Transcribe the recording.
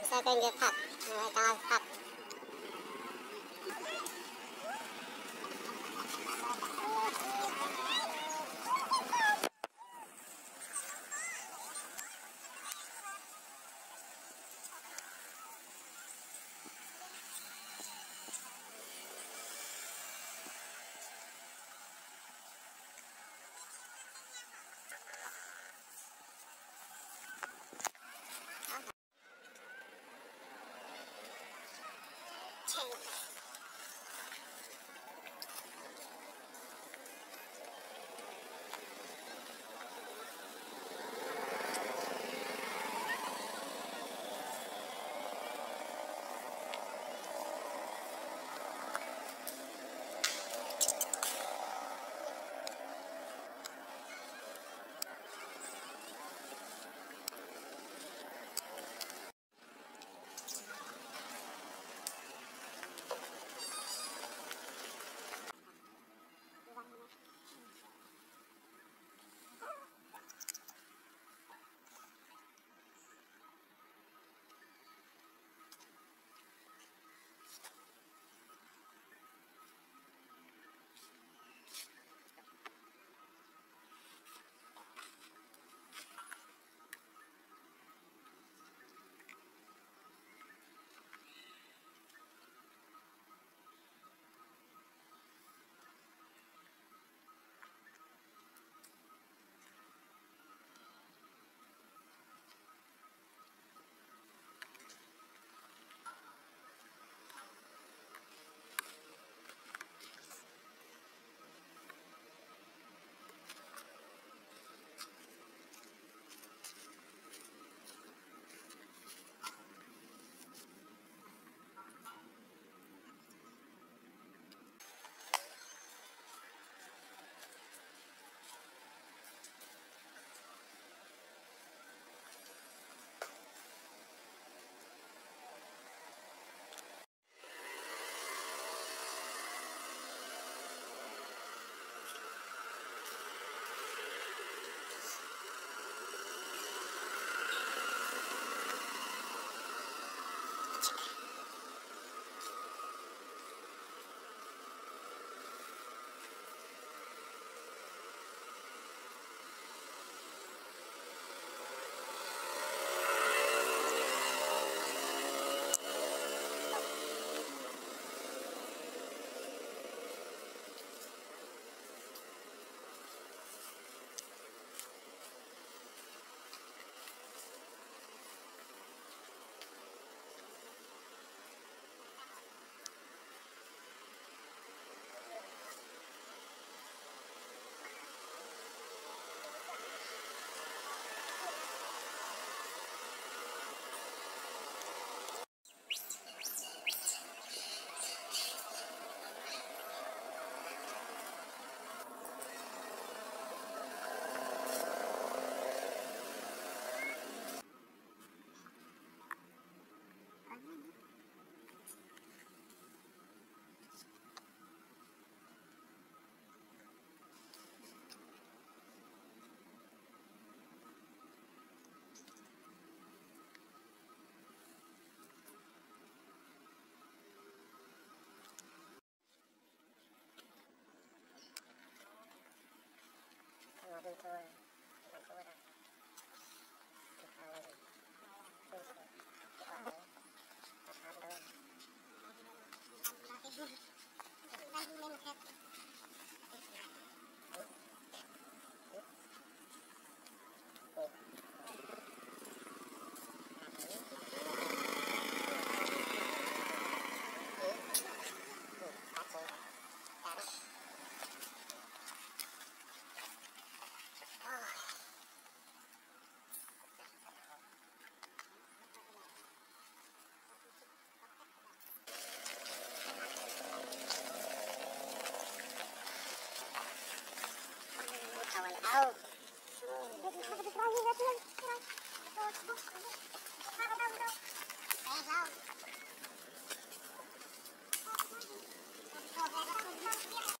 bisa kênh được thật người ta King. every time. ちょっとかばんがかぶって。